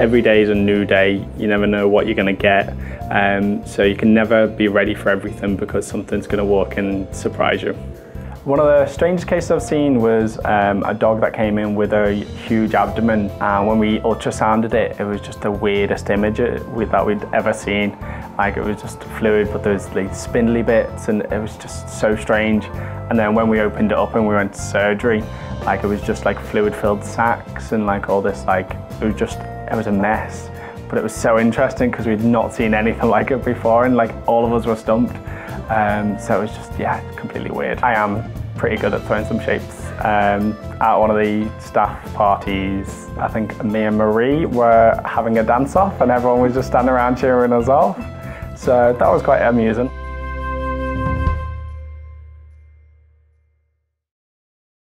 every day is a new day. You never know what you're going to get. Um, so you can never be ready for everything because something's going to walk and surprise you. One of the strangest cases I've seen was um, a dog that came in with a huge abdomen and when we ultrasounded it, it was just the weirdest image that we'd ever seen. Like it was just fluid but there was like spindly bits and it was just so strange. And then when we opened it up and we went to surgery, like it was just like fluid filled sacs and like all this like, it was just, it was a mess. But it was so interesting because we'd not seen anything like it before and like all of us were stumped. Um, so it was just, yeah, completely weird. I am pretty good at throwing some shapes. Um, at one of the staff parties, I think me and Marie were having a dance off and everyone was just standing around cheering us off. So that was quite amusing.